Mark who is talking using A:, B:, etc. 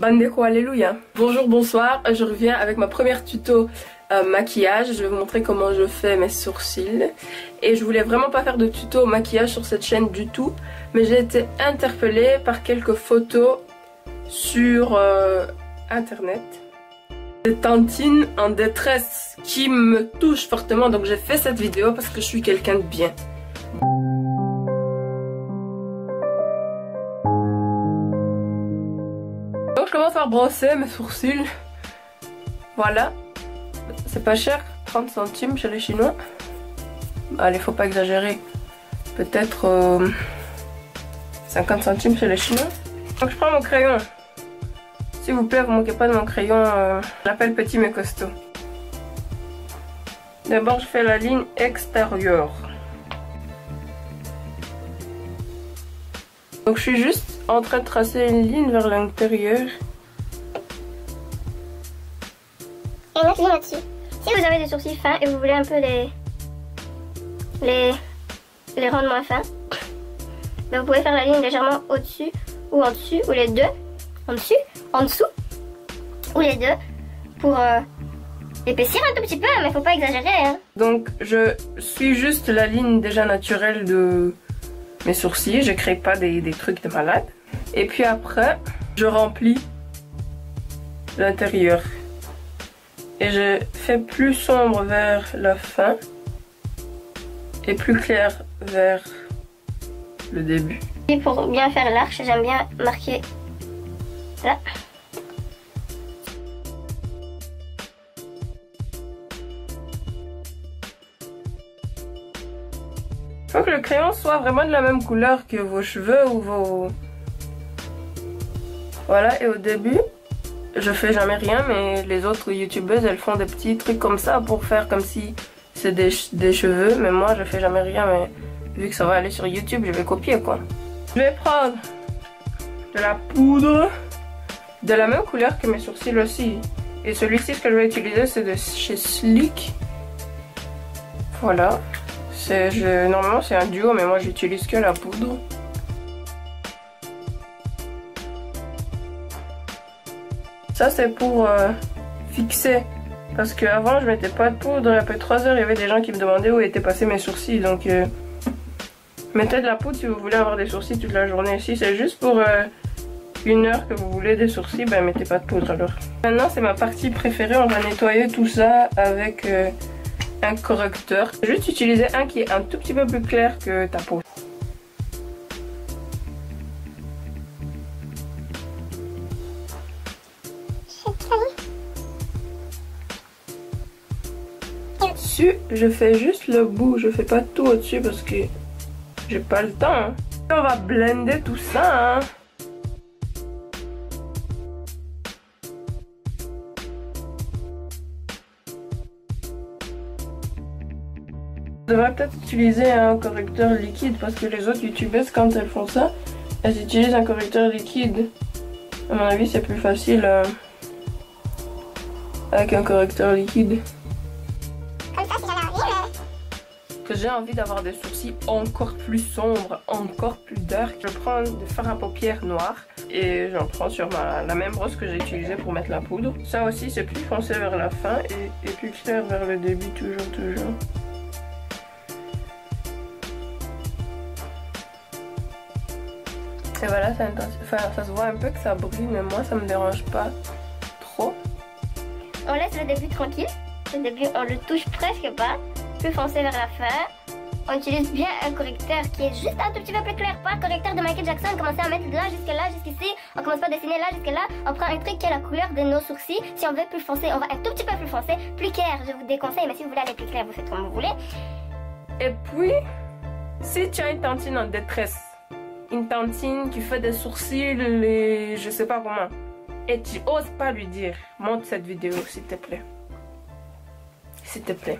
A: Bandeko Alléluia Bonjour, bonsoir, je reviens avec ma première tuto euh, maquillage. Je vais vous montrer comment je fais mes sourcils. Et je voulais vraiment pas faire de tuto maquillage sur cette chaîne du tout. Mais j'ai été interpellée par quelques photos sur euh, internet. Des tantines en détresse qui me touchent fortement. Donc j'ai fait cette vidéo parce que je suis quelqu'un de bien. Commence brosser mes sourcils. Voilà. C'est pas cher, 30 centimes chez les Chinois. Allez, faut pas exagérer. Peut-être 50 euh, centimes chez les Chinois. Donc je prends mon crayon. S'il vous plaît, vous moquez pas de mon crayon. Euh, J'appelle petit mais costaud. D'abord, je fais la ligne extérieure. Donc je suis juste en train de tracer une ligne vers l'intérieur.
B: Et une autre ligne au-dessus. Si vous avez des sourcils fins et vous voulez un peu les, les, les rendre moins fins, ben vous pouvez faire la ligne légèrement au-dessus ou en dessus, ou les deux, en dessus, en dessous, ou les deux, pour euh, épaissir un tout petit peu, mais faut pas exagérer. Hein.
A: Donc je suis juste la ligne déjà naturelle de mes sourcils, je crée pas des, des trucs de malade. Et puis après, je remplis l'intérieur. Et je fais plus sombre vers la fin et plus clair vers le début.
B: Et pour bien faire l'arche, j'aime bien marquer là.
A: Faut que le crayon soit vraiment de la même couleur que vos cheveux ou vos... Voilà, et au début, je fais jamais rien, mais les autres youtubeuses, elles font des petits trucs comme ça pour faire comme si c'est des, cheveux. Mais moi, je fais jamais rien, mais vu que ça va aller sur YouTube, je vais copier quoi. Je vais prendre de la poudre de la même couleur que mes sourcils aussi. Et celui-ci, ce que je vais utiliser, c'est de chez Slick. Voilà. Normalement, c'est un duo, mais moi, j'utilise que la poudre. Ça, c'est pour euh, fixer. Parce qu'avant, je mettais pas de poudre. Après 3 heures, il y avait des gens qui me demandaient où étaient passés mes sourcils. Donc, euh, mettez de la poudre si vous voulez avoir des sourcils toute la journée. Si c'est juste pour euh, une heure que vous voulez des sourcils, ben mettez pas de poudre alors. Maintenant, c'est ma partie préférée. On va nettoyer tout ça avec un correcteur. Juste utiliser un qui est un tout petit peu plus clair que ta peau. Je fais juste le bout, je fais pas tout au-dessus parce que j'ai pas le temps. Hein. On va blender tout ça. Hein. Je devrais peut-être utiliser un correcteur liquide parce que les autres youtubeuses quand elles font ça, elles utilisent un correcteur liquide. À mon avis c'est plus facile euh, avec un correcteur liquide. Que j'ai envie d'avoir des sourcils encore plus sombres, encore plus dark. Je prends des fards à paupières noirs et j'en prends sur la même brosse que j'ai utilisée pour mettre la poudre. Ça aussi c'est plus foncé vers la fin et, et plus clair vers le début toujours toujours. Et voilà, ça, enfin, ça se voit un peu que ça brille, mais moi ça me dérange pas trop.
B: On laisse le début tranquille. Le début, on le touche presque pas. Plus foncé vers la fin. On utilise bien un correcteur qui est juste un tout petit peu plus clair. Pas un correcteur de Michael Jackson. Commencer à mettre de là jusque là, jusqu'ici. On commence pas à dessiner là jusque là. On prend un truc qui est la couleur de nos sourcils. Si on veut plus foncé, on va un tout petit peu plus foncé. Plus clair, je vous déconseille. Mais si vous voulez aller plus clair, vous faites comme vous voulez.
A: Et puis, si tu as une tantine en détresse, une tantine qui fait des sourcils et je sais pas comment. Et tu oses pas lui dire, monte cette vidéo s'il te plaît. S'il te plaît.